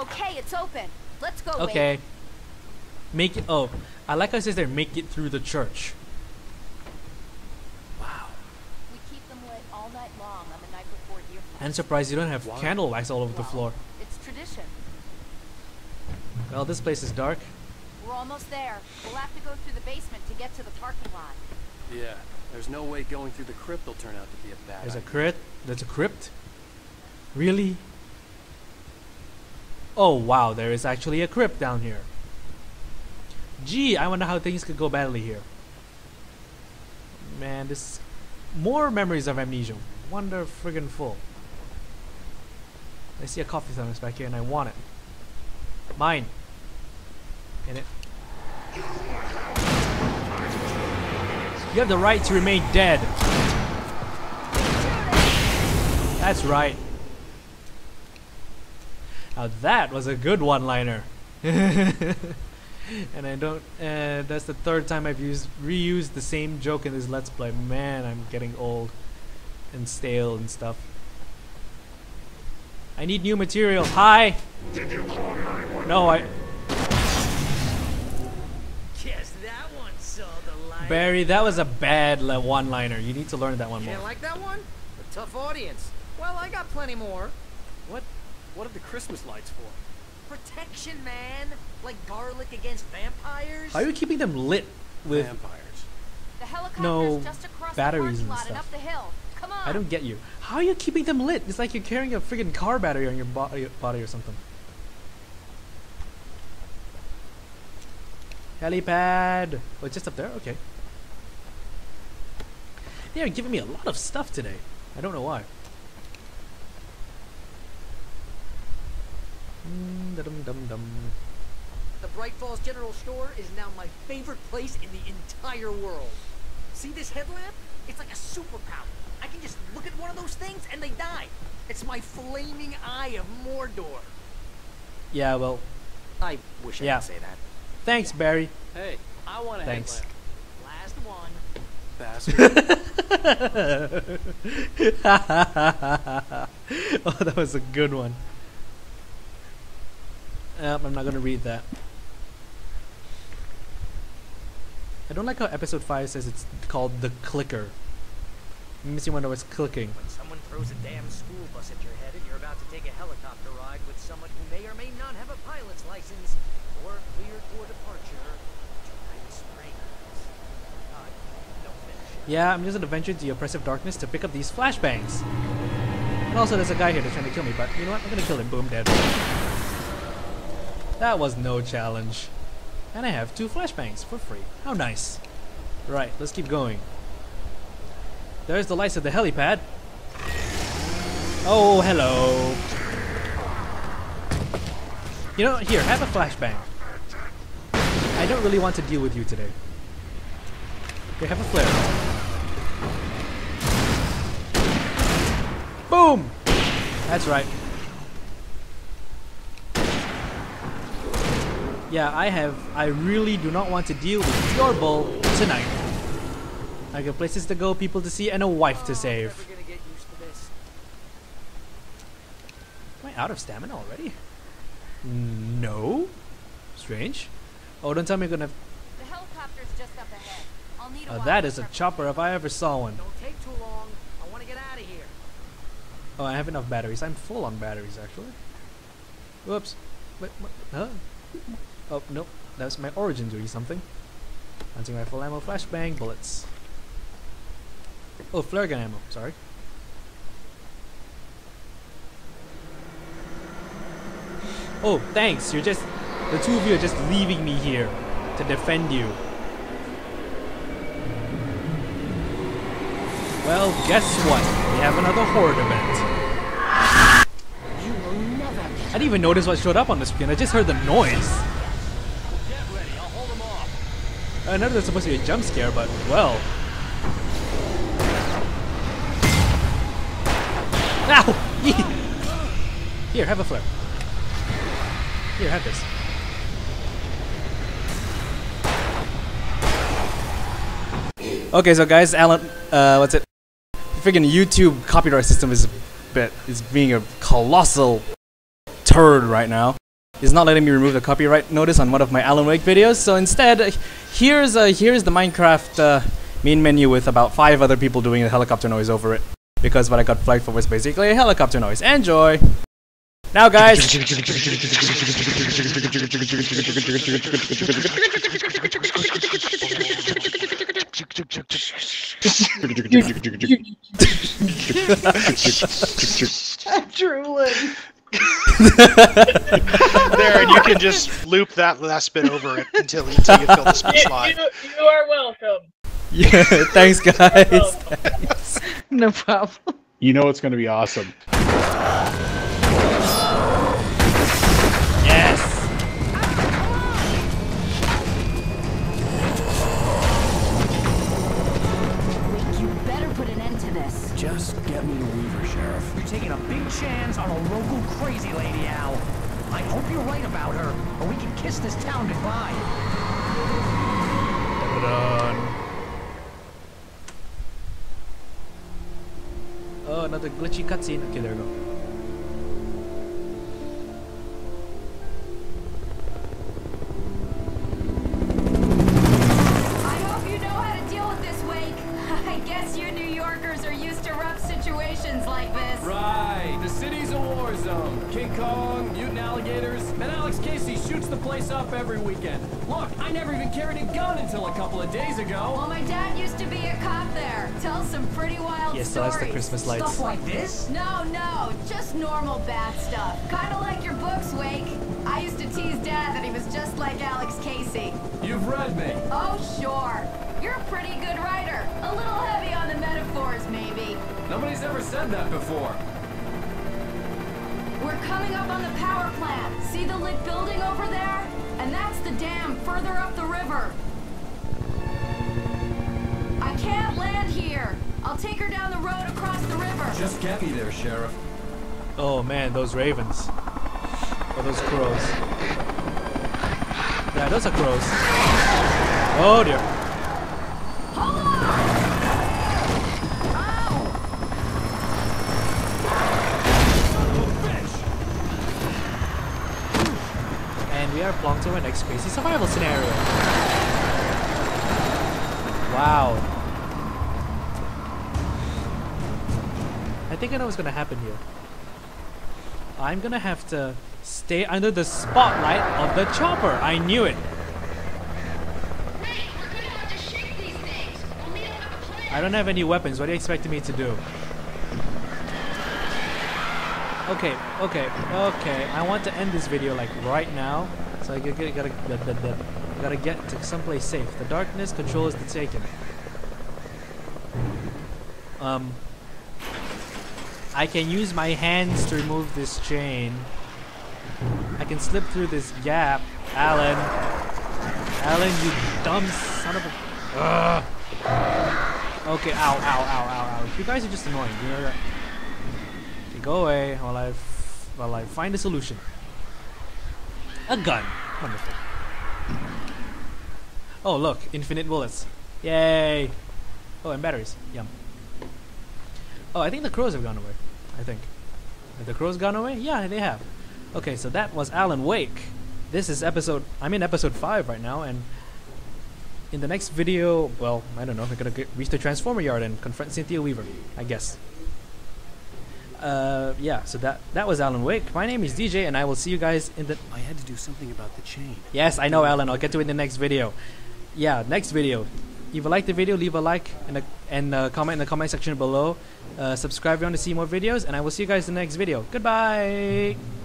Okay, it's open. Let's go. Okay. Make it. Oh, I like how it says there. Make it through the church. Wow. We keep them lit all night long on the night before Deer Fest. I'm surprised you don't have Wow. candle lights all over the floor. It's tradition. Well, this place is dark. We're almost there. We'll have to go through the basement to get to the parking lot. Yeah, there's no way going through the crypt will turn out to be a bad There's a crypt. There's a crypt. Really? Oh wow, there is actually a crypt down here. Gee, I wonder how things could go badly here. Man, this more memories of amnesia. Wonder friggin' full. I see a coffee thermos back here and I want it. Mine. In it. You have the right to remain dead. That's right. Now that was a good one-liner. and I don't. Uh, that's the third time I've used reused the same joke in this Let's Play. Man, I'm getting old and stale and stuff. I need new material. Hi. No, I. Guess that one saw the light. Barry, that was a bad one-liner. You need to learn that one more. Can't like that one? A tough audience. Well, I got plenty more. What? What are the Christmas lights for? Protection, man. Like garlic against vampires. How are you keeping them lit with? Vampires. The helicopter's No just across batteries the and parking lot and up the hill. Come on. I don't get you. How are you keeping them lit? It's like you're carrying a freaking car battery on your body, body or something. Helipad. Oh, it's just up there. Okay. They are giving me a lot of stuff today. I don't know why. Mm, da-dum-dum-dum. The Bright Falls General Store is now my favorite place in the entire world. See this headlamp? It's like a superpower. I can just look at one of those things and they die. It's my flaming eye of Mordor. Yeah, well, I wish I Yeah. could say that. thanks, Barry. Hey, I want a Thanks. headlamp. Last one. Bastard. oh, that was a good one. Yep, I'm not gonna read that. I don't like how episode 5 says it's called the clicker. It makes you wonder what's clicking. When someone throws a damn school bus at your head and you're about to take a helicopter ride with someone who may or may not have a pilot's license or cleared for departure, tonight's springs. Don't finish. Yeah, I'm using adventure into the oppressive darkness to pick up these flashbangs. And also, there's a guy here that's trying to kill me, but you know what? I'm gonna kill him. Boom, dead. That was no challenge. And I have two flashbangs for free. How nice. Right, let's keep going. There's the lights of the helipad. Oh, hello. You know, here, have a flashbang. I don't really want to deal with you today. Here, have a flare. Boom! That's right. Yeah, I have. I really do not want to deal with your bull tonight. I got places to go, people to see, and a wife to save. Never gonna get used to this. Am I out of stamina already? No. Strange. Oh, don't tell me you're gonna. The helicopter's just up ahead. I'll need a Uh, that is a chopper if I ever saw one. Don't take too long. I want to get out of here. Oh, I have enough batteries. I'm full on batteries, actually. Whoops. Wait, what? Huh? Oh, nope. That's my origin doing something. Hunting rifle ammo, flashbang, bullets. Oh, flare gun ammo. Sorry. Oh, thanks. You're just. The two of you are just leaving me here to defend you. Well, guess what? We have another horde event. You will never I didn't even notice what showed up on the screen. I just heard the noise. Get ready. I'll hold them off. I know there's supposed to be a jump scare, but well. Ow! Here, have a flare. Here, have this. Okay, so guys, Alan, uh, what's it? The freaking YouTube copyright system is a bit is being a colossal turd right now. Is not letting me remove the copyright notice on one of my Alan Wake videos. So instead, here's uh, here's the Minecraft uh, main menu with about five other people doing a helicopter noise over it. Because what I got flagged for was basically a helicopter noise. Enjoy. Now, guys. I'm Drooling. There, and you can just loop that last bit over it until, until you fill the You, slot. you, you are welcome. yeah, thanks, guys. No problem. You know it's going to be awesome. Local crazy lady, Al. I hope you're right about her, or we can kiss this town goodbye. Oh, another glitchy cutscene. Okay, there we go. Situations like this. Right, the city's a war zone. King Kong, mutant alligators, and Alex Casey shoots the place up every weekend. Look, I never even carried a gun until a couple of days ago. Well, my dad used to be a cop there. Tells some pretty wild Yes, so that's stories. the Christmas lights. Stuff like this? No, no, just normal bad stuff. Kind of like your books, Wake. I used to tease Dad that he was just like Alex Casey. You've read me. Oh, sure. You're a pretty good writer. A little heavy on the metaphors, maybe. Nobody's ever said that before. We're coming up on the power plant. See the lit building over there? And that's the dam further up the river. I can't land here. I'll take her down the road across the river. Just get me there, Sheriff. Oh man, those ravens. Or those crows. Yeah, those are crows. Oh dear. And we are plonked to our next crazy survival scenario. Wow. I think I know what's gonna happen here. I'm gonna have to stay under the spotlight of the chopper. I knew it. I don't have any weapons. What are you expecting me to do? Okay, okay, okay. I want to end this video like right now. So I gotta, gotta, gotta, gotta get to someplace safe. The darkness controls the taken. Um, I can use my hands to remove this chain. I can slip through this gap. Alan. Alan, you dumb son of a... Ugh. Okay, ow, ow, ow, ow, ow. You guys are just annoying, you know that? Okay, go away while I, while I find a solution. A gun. Wonderful. Oh, look, infinite bullets. Yay! Oh, and batteries. Yum. Oh, I think the crows have gone away. I think. Have the crows gone away? Yeah, they have. Okay, so that was Alan Wake. This is episode. I'm in episode 5 right now, and in the next video, well, I don't know, we're gonna get, reach the Transformer Yard and confront Cynthia Weaver, I guess. Uh, yeah, so that that was Alan Wake. My name is DJ, and I will see you guys in the. I had to do something about the chain. Yes, I know, Alan. I'll get to it in the next video. Yeah, next video. If you like the video, leave a like and a, and uh comment in the comment section below. Uh, subscribe if you want to see more videos, and I will see you guys in the next video. Goodbye.